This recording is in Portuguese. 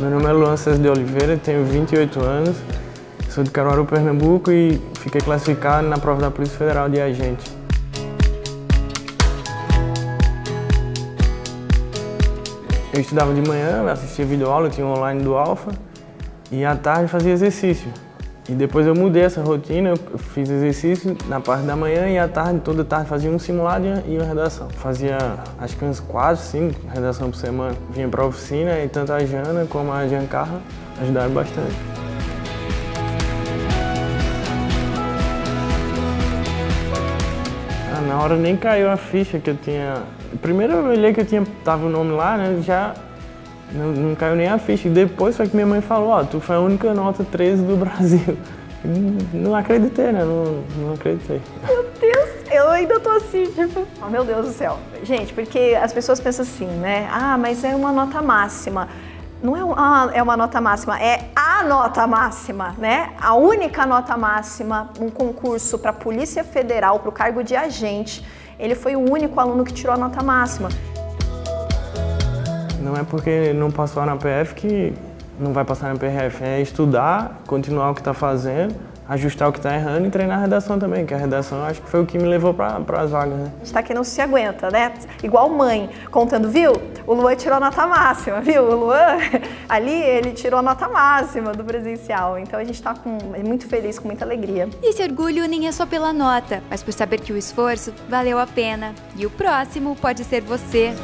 Meu nome é Luan César de Oliveira, tenho 28 anos, sou de Caruaru, Pernambuco e fiquei classificado na prova da Polícia Federal de agente. Eu estudava de manhã, assistia videoaula, tinha online do Alfa, e à tarde fazia exercício. E depois eu mudei essa rotina, eu fiz exercício na parte da manhã e à tarde, toda tarde fazia um simulado e uma redação. Fazia acho que uns 4, 5 redações por semana. Vinha para a oficina e tanto a Jana como a Giancarla ajudaram bastante. Ah, na hora nem caiu a ficha que eu tinha. Primeiro eu olhei que eu tinha, tava o nome lá, né? Já não, não caiu nem a ficha. E depois foi que minha mãe falou, ó, oh, tu foi a única nota 13 do Brasil. Não acreditei, né? Não, não acreditei. Meu Deus, eu ainda tô assim, tipo, oh, meu Deus do céu. Gente, porque as pessoas pensam assim, né? Ah, mas é uma nota máxima. Não é uma, é uma nota máxima, é a nota máxima, né? A única nota máxima, um concurso para Polícia Federal, para o cargo de agente. Ele foi o único aluno que tirou a nota máxima. Não é porque não passou na PF que não vai passar na PRF. É estudar, continuar o que está fazendo, ajustar o que está errando e treinar a redação também, que a redação acho que foi o que me levou para as vagas. Né? A gente está aqui não se aguenta, né? Igual mãe, contando, viu? O Luan tirou a nota máxima, viu? O Luan, ali, ele tirou a nota máxima do presencial. Então a gente está muito feliz, com muita alegria. E esse orgulho nem é só pela nota, mas por saber que o esforço valeu a pena. E o próximo pode ser você.